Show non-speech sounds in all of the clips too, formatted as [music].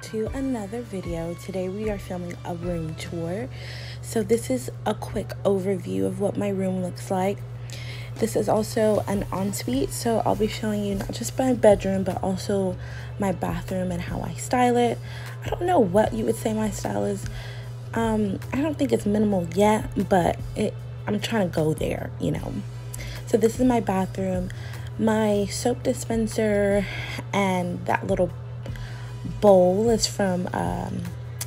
to another video. Today we are filming a room tour. So this is a quick overview of what my room looks like. This is also an ensuite, so I'll be showing you not just my bedroom, but also my bathroom and how I style it. I don't know what you would say my style is. Um, I don't think it's minimal yet, but it, I'm trying to go there, you know. So this is my bathroom. My soap dispenser and that little bowl is from um,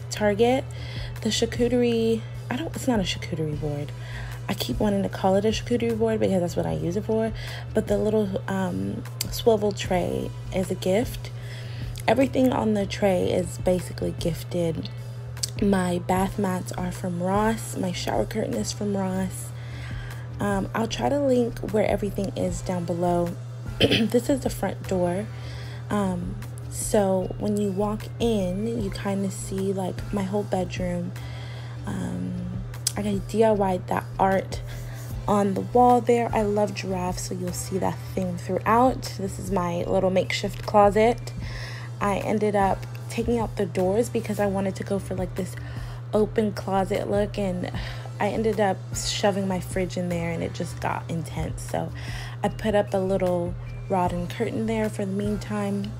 Target. The charcuterie, I don't, it's not a charcuterie board. I keep wanting to call it a charcuterie board because that's what I use it for. But the little um, swivel tray is a gift. Everything on the tray is basically gifted. My bath mats are from Ross. My shower curtain is from Ross. Um, I'll try to link where everything is down below. [clears throat] this is the front door. Um, so when you walk in, you kind of see like my whole bedroom. Um, I DIY that art on the wall there. I love giraffes, so you'll see that theme throughout. This is my little makeshift closet. I ended up taking out the doors because I wanted to go for like this open closet look and I ended up shoving my fridge in there and it just got intense. So I put up a little rod and curtain there for the meantime.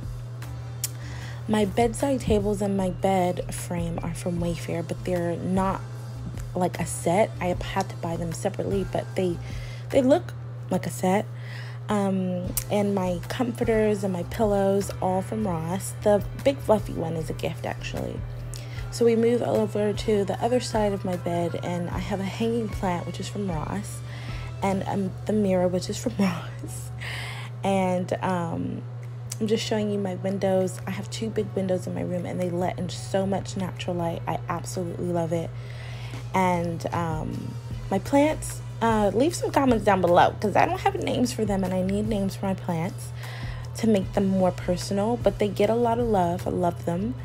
My bedside tables and my bed frame are from Wayfair, but they're not like a set. I had to buy them separately, but they they look like a set. Um, and my comforters and my pillows all from Ross. The big fluffy one is a gift actually. So we move over to the other side of my bed, and I have a hanging plant which is from Ross, and um, the mirror which is from [laughs] Ross. And um, I'm just showing you my windows. I have two big windows in my room, and they let in so much natural light. I absolutely love it and um, my plants. Uh, leave some comments down below because I don't have names for them and I need names for my plants to make them more personal, but they get a lot of love. I love them.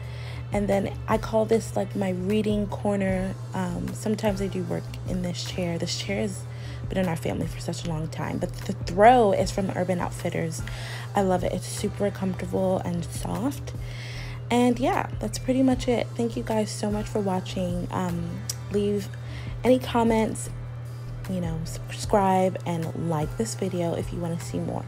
And then I call this like my reading corner. Um, sometimes I do work in this chair. This chair has been in our family for such a long time, but the throw is from Urban Outfitters. I love it. It's super comfortable and soft. And yeah, that's pretty much it. Thank you guys so much for watching. Um, leave any comments, you know, subscribe and like this video if you want to see more.